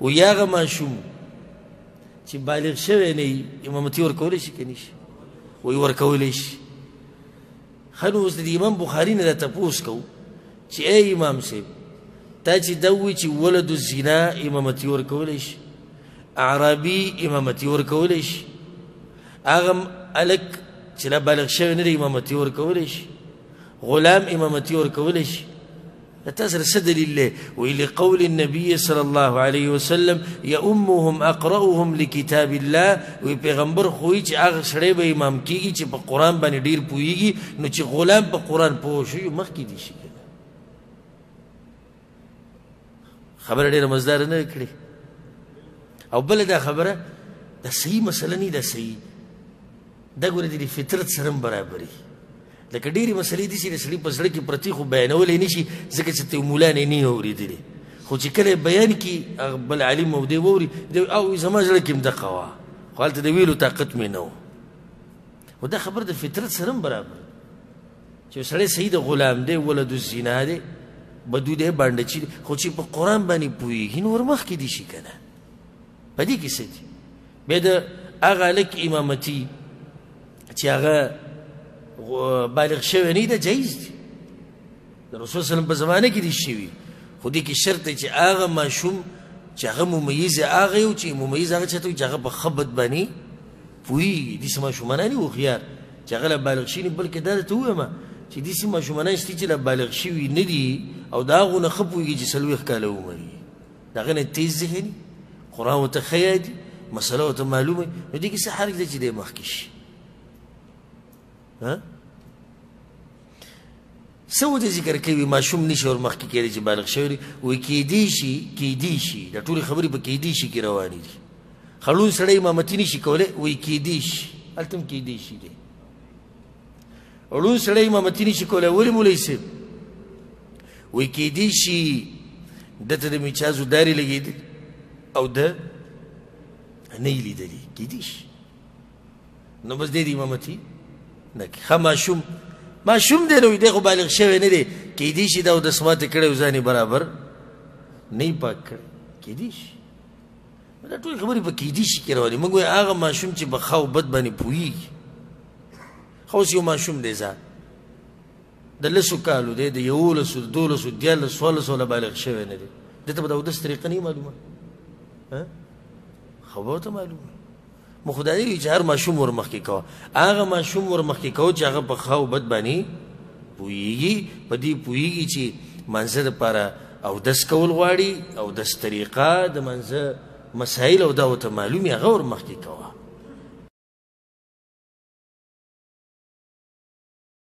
او یاغه ماشوم چې بالغ شوی نه امامتي ورکول شي کني شي وي ورکول شي خنو اوس د امام بخاری نه تپوس کو چې اے امام صاحب تا چې دوی چې ولد الزنا امامتي ورکول شي اعرابي امامتي ورکول شي اغم الک چې لا بالغ شوی نه امامتي ورکول شي غلام امامتي ورکول شي تاسر څه دلیل دی وی لقول النبي صلی الله علیه وسلم یامهم اقراهم لکتاب الله وی پیغمبر خو چې هغه سړی به امام کیږي چې په قران باندې ډیر پویږي نو چې غلام په قران پوه شي مخ کې دي شي خبره ډیره مزدار نه کړې او بل دا خبره دا صحیح مسله نه ده صحیح دا ګوره دې فطرت سره هم برابري لکه ډېرې مسلې دي چې د سړي په زړه کې پرتې خو بیانولی نه شي ځکه چې ته مولا نه نه اورېدلې خو چې کله بیان کړي بل عالم او دی واوري دی او زما زړه کې هم دقه وه خو هلته د ویلو طاقت مې نه و خو دا خبر د فطرت سره هم برابر چې سړی صحیح د غلام دی ولد الزنا دی بدو دی باندې چې خو چې په قرآن باندې پوهېږي نور مخکې دي شي که نه په دې کې څه دي بیا د هغه هلک امامتي چې هغه بالغ شوی نه دی جایز دی د رسول صلی په زمانه کې دي شوي خو دې کې شرط دی چې هغه ماشوم چې هغه ممیز هغه یو چې ممیز هغه چاته چې هغه په خبت باندې پوهېږي دې سه ماشومانه نه هوښیار چې هغه له بالغ شي نه بلکې دا درته ووایم چې دې سه ماشومانه شته چې له بالغ شوي نه دي او د هغو نه ښه پوهېږي چې څلوېښت کاله ومري دغه نه تیز ذهني قرآن ورته ښه یادي مسله ورته معلومه وي نو دې کې څه حرج دی چې دی مخکې شي څه ودې ذکر کوي ماشوم نشي ور مخکې کېدی چې بالغ شوی وي وایي کیدی شي کیدی شي دا ټولې خبرې په کیدی شي کې روانې دي خړون سړی امامتي نشي کولی وایي کیدی شي هلته هم کیدی شي دی ړوند سړی امامتي نشي کولی ولې مولوي صاحب وایي کیدی شي ده ته د میچازو دارې لګېدلي او ده نه یې لیدلي کیدی شي نو بس دی د امامتي نه کوي ښه ماشوم ماشوم دی نو دی خو بالغ شوی نه دی کیدی شي دا اودس ماته کړی او ځان یې برابر نه یې پاک کړی کیدی شي دا ټول خبرې په کیدی شي کې راوړي موږ هغه ماشوم چې په خاو بد باندې پوهیږي خو یو ماشوم دی ځا د لسو کالو دی د یولسو دولسو دیارلس څوارلسو له بالغ شوی نه دی ده ته به د اودس طریقه نه معلومه ها خو به ته معلومه مو خدای وی چې هر ماشوم ورمخکې کوه هغه ماشوم ورمخکې کوه چې هغه په ښه او بد باندې پوهېږي په دې پوهېږي چې منځه دپاره اودس کول غواړي اودس طریقه د منځه مسایل او دا ورته معلوم وي هغه ورمخکې کوه